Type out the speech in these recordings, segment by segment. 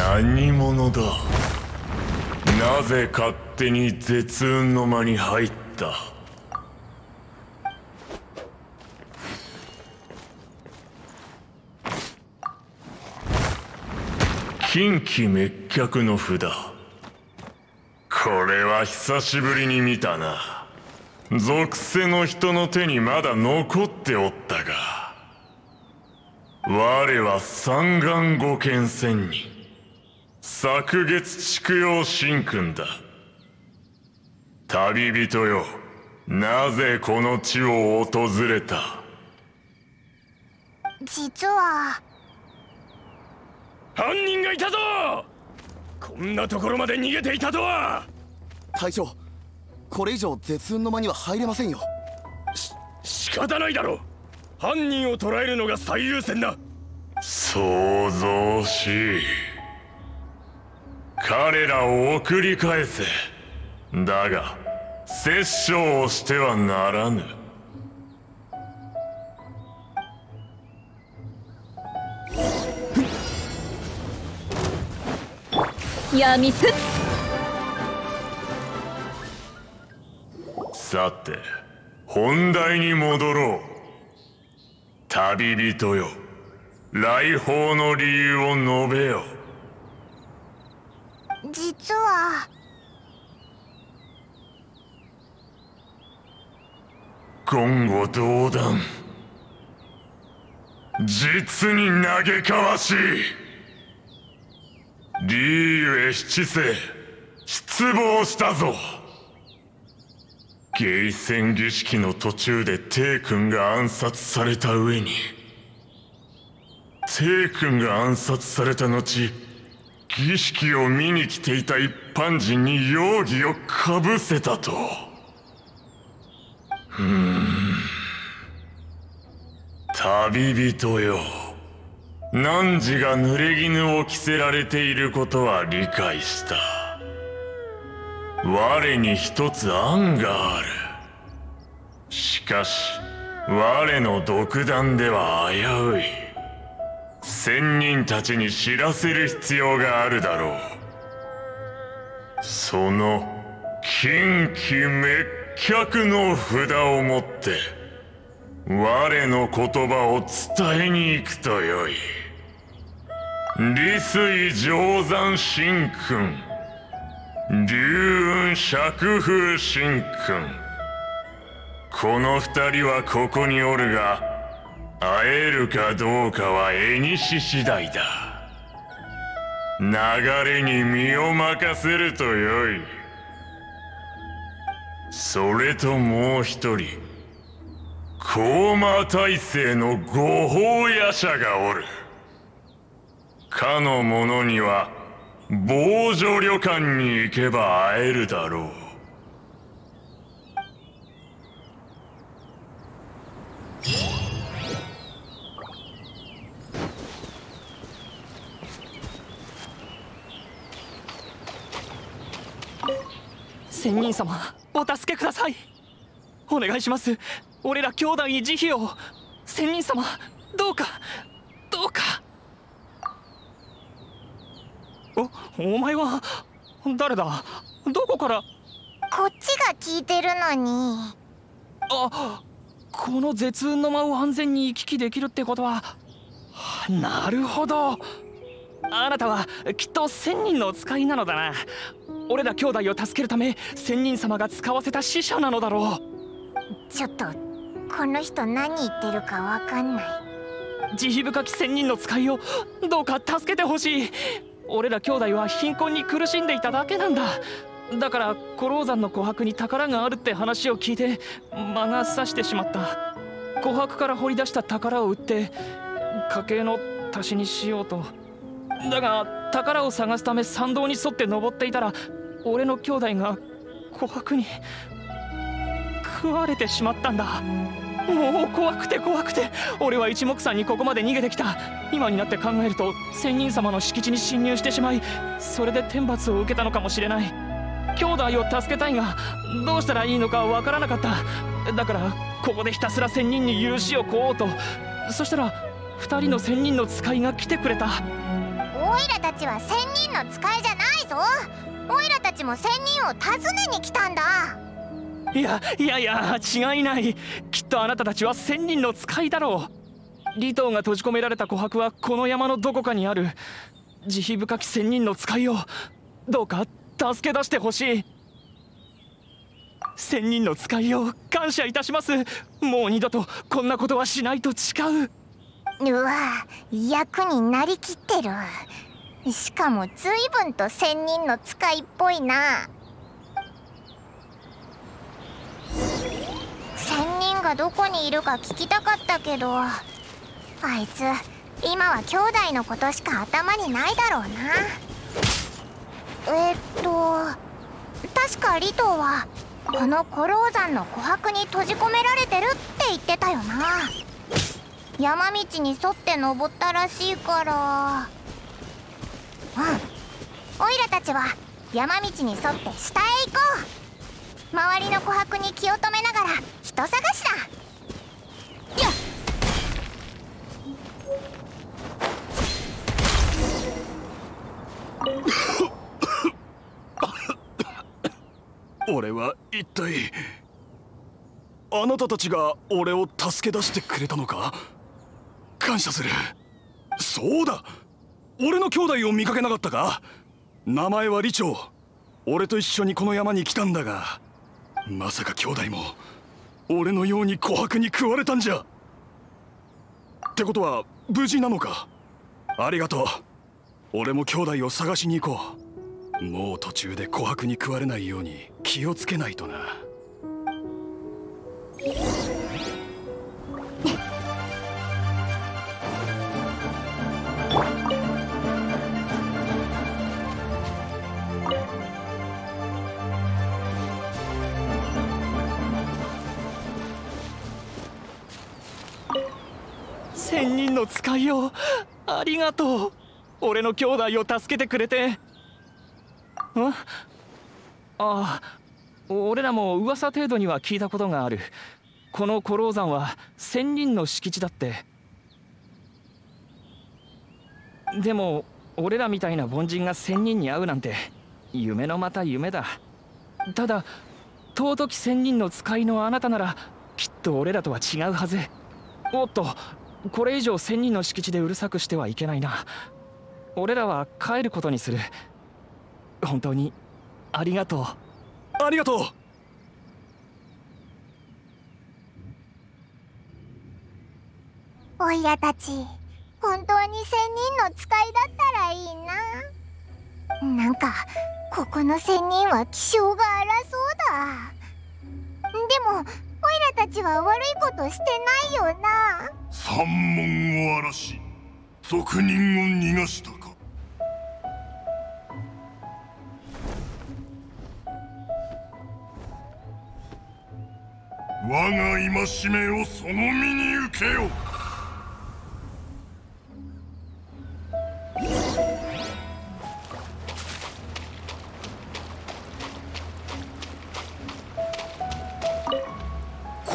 何者だ？なぜ勝手に絶運の間に入った？近畿滅却の札。これは久しぶりに見たな。属性の人の手にまだ残っておったが。我は三眼五剣仙人昨月畜養神君だ。旅人よなぜこの地を訪れた？実は。犯人がいたぞ！こんなところまで逃げていたとは！隊長これ以上絶運の間には入れませんよ。し仕方ないだろ！う犯人を捕らえるのが最優先だ！想像しい彼らを送り返せ。だが殺生をしてはならぬ。闇つ。さて本題に戻ろう。旅人よ。来訪の理由を述べよ実は。言語道断実に嘆かわしい。リーユへ七世失望したぞ。芸戦儀式の途中で帝君が暗殺された上に帝君が暗殺された後儀式を見に来ていた一般人に容疑をかぶせたと。うん。旅人よ。汝が濡れ衣を着せられていることは理解した。我に一つ案がある。しかし我の独断では危うい。仙人たちに知らせる必要があるだろう。その近畿滅却の札を持って我の言葉を伝えに行くとよい。利水定山神君龍雲釈風神君。この二人はここにおるが会えるかどうかは絵にし次第だ。流れに身を任せるとよい。それともう一人高馬大聖の御法夜叉がおる。かの者には防除旅館に行けば会えるだろう。仙人様お助けください。お願いします。俺ら兄弟に慈悲を仙人様どうかどうか。おお前は誰だ？どこから？こっちが聞いてるのに。あこの絶運の間を安全に行き来できるってことはなるほど。あなたはきっと千人の使いなのだな俺ら兄弟を助けるため仙人様が使わせた使者なのだろう。ちょっとこの人何言ってるかわかんない。慈悲深き仙人の使いをどうか助けてほしい。俺ら兄弟は貧困に苦しんでいただけなんだ。だから五郎山の琥珀に宝があるって話を聞いて間が差してしまった。琥珀から掘り出した宝を売って家計の足しにしようとだが宝を探すため参道に沿って登っていたら俺の兄弟が琥珀に食われてしまったんだ。もう怖くて怖くて。俺は一目散にここまで逃げてきた。今になって考えると仙人様の敷地に侵入してしまいそれで天罰を受けたのかもしれない。兄弟を助けたいがどうしたらいいのかわからなかった。だからここでひたすら仙人に許しを請おうと。そしたら2人の仙人の使いが来てくれた。オイラたちは仙人の使いじゃないぞ。オイラたちも仙人を訪ねに来たんだ。いやいやいや違いない。きっとあなたたちは仙人の使いだろう。李東が閉じ込められた琥珀はこの山のどこかにある。慈悲深き仙人の使いをどうか助け出してほしい。仙人の使いを感謝いたします。もう二度とこんなことはしないと誓う。うわ役になりきってる。しかも随分と仙人の使いっぽいな。仙人がどこにいるか聞きたかったけどあいつ今は兄弟のことしか頭にないだろうな。えっと確かリトはこの古老山の琥珀に閉じ込められてるって言ってたよな。山道に沿って登ったらしいから。うん。オイラたちは山道に沿って下へ行こう。周りの琥珀に気を止めながら人探しだ。やっ。俺は一体あなたたちが俺を助け出してくれたのか？感謝する。そうだ。俺の兄弟を見かけなかったか？名前は李長俺と一緒にこの山に来たんだが。まさか兄弟も。俺のように琥珀に食われたんじゃ。ってことは無事なのか？ありがとう。俺も兄弟を探しに行こう。もう途中で琥珀に食われないように気をつけないとな。の使いよありがとう。俺の兄弟を助けてくれて。ん？ああ俺らも噂程度には聞いたことがある。この古老山は仙人の敷地だって。でも俺らみたいな凡人が仙人に会うなんて夢のまた夢だ。ただ尊き仙人の使いのあなたならきっと俺らとは違うはず。おっとこれ以上仙人の敷地でうるさくしてはいけないな。俺らは帰ることにする。本当にありがとう。ありがとう。オイラたち本当に仙人の使いだったらいいな。なんかここの仙人は気性が荒そうだ。でもたちは悪いことしてないよな。三門を荒らし俗人を逃がしたか。我が戒めをその身に受けよ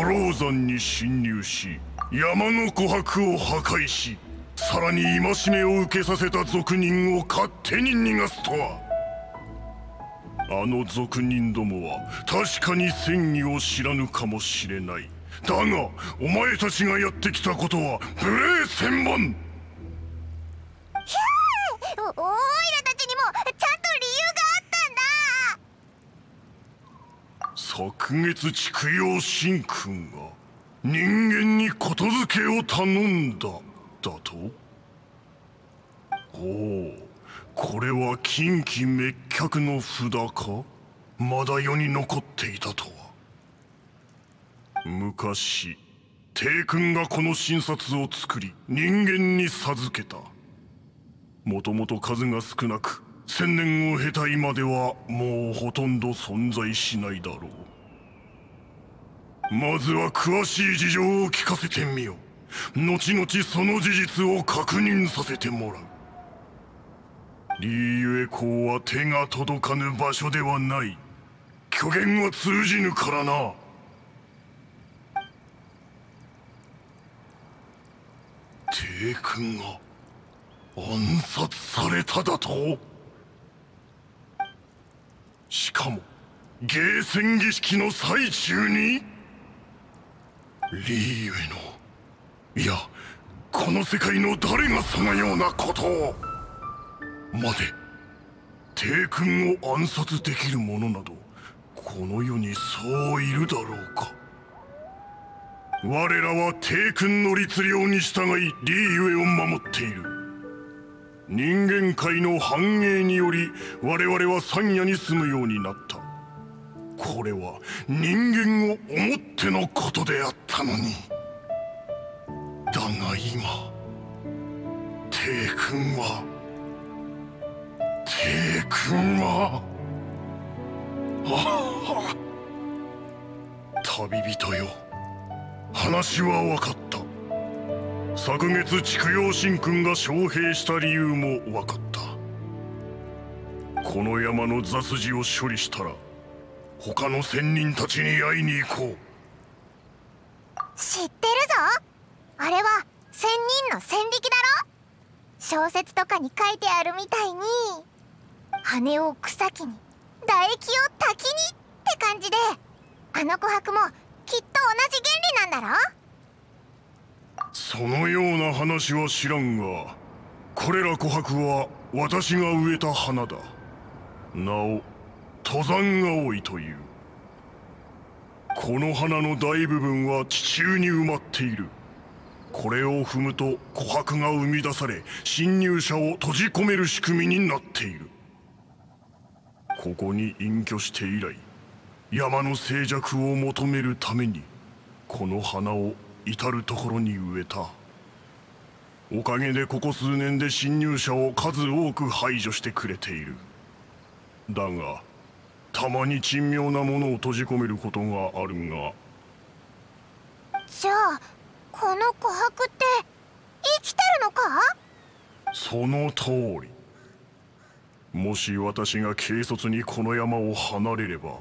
古老山に侵入し山の琥珀を破壊しさらに戒めを受けさせた俗人を勝手に逃がすとは。あの俗人どもは確かに戦意を知らぬかもしれない。だがお前たちがやってきたことは無礼千万。おオイラたちにもちゃんと理由があったんだ昨月畜養神君が人間にことづけを頼んだだと？おおこれは近畿滅却の札か？まだ世に残っていたとは。昔帝君がこの診察を作り人間に授けた。もともと数が少なく千年を経た今ではもうほとんど存在しないだろう。まずは詳しい事情を聞かせてみよう。後々その事実を確認させてもらう。リーユエ公は手が届かぬ場所ではない。虚言は通じぬからな。帝君が暗殺されただと？しかもゲーセン儀式の最中に？リーユエの。いやこの世界の誰がそのようなことを。まで帝君を暗殺できる者などこの世にそういるだろうか。我らは帝君の律令に従いリーユエを守っている。人間界の繁栄により我々は山野に住むようになった。これは人間を思ってのことであったのに。だが今帝君は帝君はああ旅人よ。話は分かった。昨月筑陽神君が招聘した理由も分かった。この山の雑事を処理したら他の仙人たちに会いに行こう。知ってるぞ。あれは仙人の戦力だろ。小説とかに書いてあるみたいに。羽を草木に唾液を滝にって感じで。あの琥珀もきっと同じ原理なんだろ。そのような話は知らんがこれら琥珀は私が植えた花だ。なお登山葵という。この花の大部分は地中に埋まっている。これを踏むと琥珀が生み出され侵入者を閉じ込める仕組みになっている。ここに隠居して以来山の静寂を求めるためにこの花を至る所に植えた。おかげでここ数年で侵入者を数多く排除してくれている。だがたまに珍妙なものを閉じ込めることがあるが。じゃあこの琥珀って生きてるのか？その通り。もし私が軽率にこの山を離れれば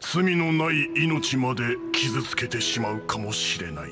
罪のない命まで傷つけてしまうかもしれない。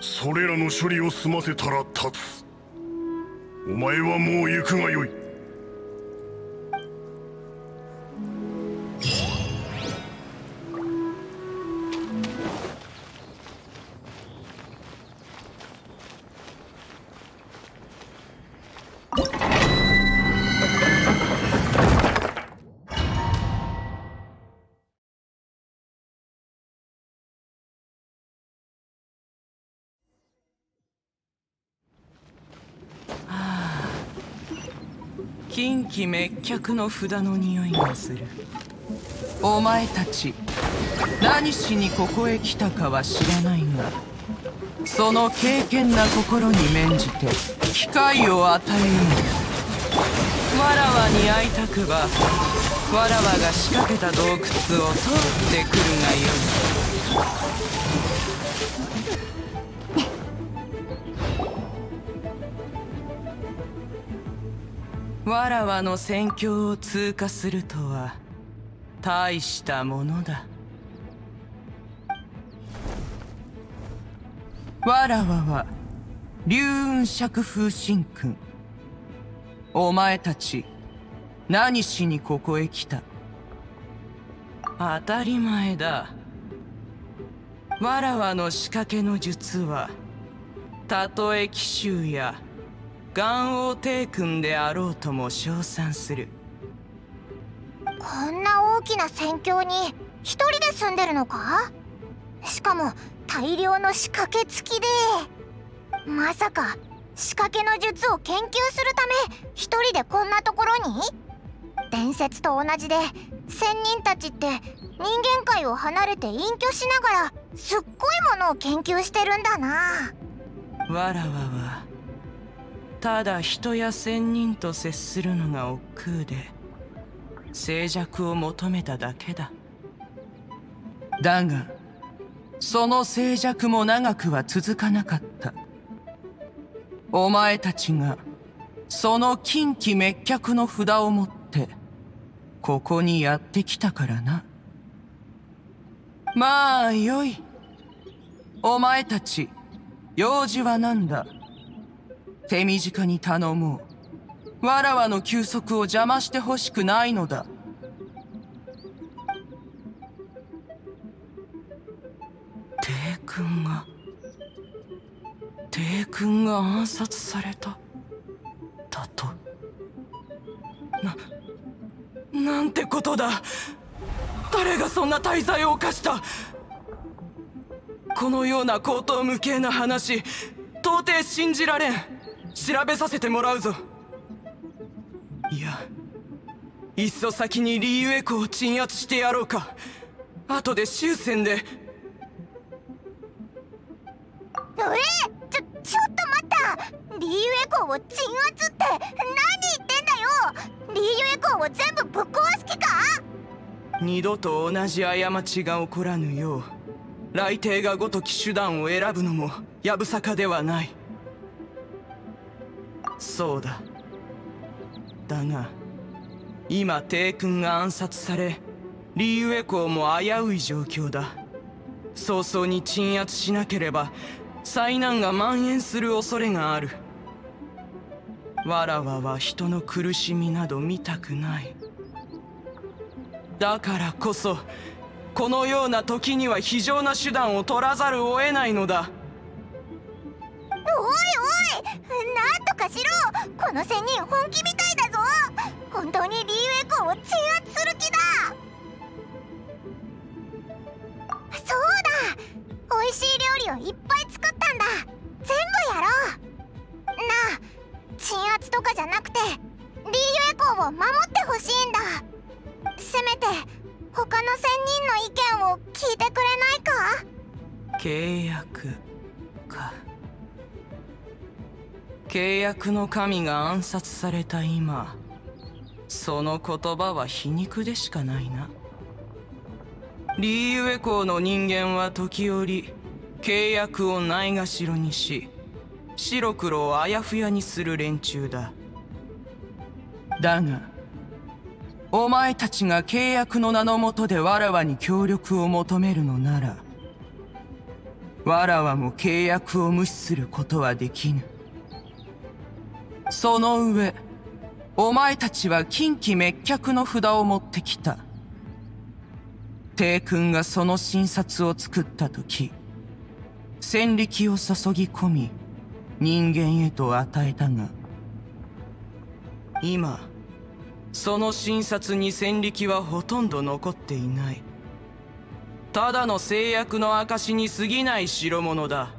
それらの処理を済ませたら立つ。お前はもう行くがよい近畿滅却の札の匂いがする。お前たち何しにここへ来たかは知らないがその敬虔な心に免じて機会を与えよう。わらわに会いたくばわらわが仕掛けた洞窟を通ってくるがよい。わらわの戦況を通過するとは大したものだ。わらわは龍雲釈風神君。お前たち何しにここへ来た？当たり前だ。わらわの仕掛けの術はたとえ紀州や元王帝君であろうとも称賛する。こんな大きな戦況に一人で住んでるのか？しかも大量の仕掛け付きで。まさか仕掛けの術を研究するため一人でこんなところに？伝説と同じで仙人たちって人間界を離れて隠居しながらすっごいものを研究してるんだな。わらわはただ人や仙人と接するのが億劫で静寂を求めただけだ。だがその静寂も長くは続かなかった。お前たちがその近畿滅却の札を持ってここにやってきたからな。まあよい。お前たち用事は何だ？手短に頼もう。わらわの休息を邪魔してほしくないのだ。帝君が帝君が暗殺された。だと？ななんてことだ。誰がそんな大罪を犯した？このような高等無形な話到底信じられん。調べさせてもらうぞ。いやいっそ先にリーユエコを鎮圧してやろうか。後で終戦で。えちょちょっと待った。リーユエコーを鎮圧って何言ってんだよ。リーユエコーを全部ぶっ壊す気か？二度と同じ過ちが起こらぬよう雷帝がごとき手段を選ぶのもやぶさかではないそうだ。だが今帝君が暗殺されリーユエコーも危うい状況だ。早々に鎮圧しなければ災難が蔓延する恐れがある。わらわは人の苦しみなど見たくない。だからこそこのような時には非常な手段を取らざるを得ないのだ。この仙人本気みたいだぞ。本当にリーユエコーを鎮圧する気だ。そうだ。美味しい料理をいっぱい作ったんだ。全部やろう。なあ鎮圧とかじゃなくてリーユエコーを守ってほしいんだ。せめて他の仙人の意見を聞いてくれないか？契約。契約の神が暗殺された今その言葉は皮肉でしかないな。リーユエコーの人間は時折契約をないがしろにし白黒をあやふやにする連中だ。だがお前たちが契約の名のもとでわらわに協力を求めるのならわらわも契約を無視することはできぬ。その上お前たちは近畿滅却の札を持ってきた。帝君がその診察を作った時戦力を注ぎ込み人間へと与えたが今その診察に戦力はほとんど残っていない。ただの制約の証に過ぎない代物だ。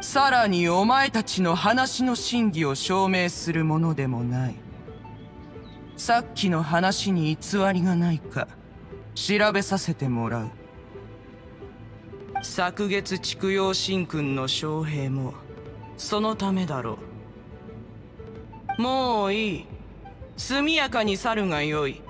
さらにお前たちの話の真偽を証明するものでもない。さっきの話に偽りがないか調べさせてもらう。昨月畜養神君の将兵もそのためだろう。もういい。速やかに去るがよい。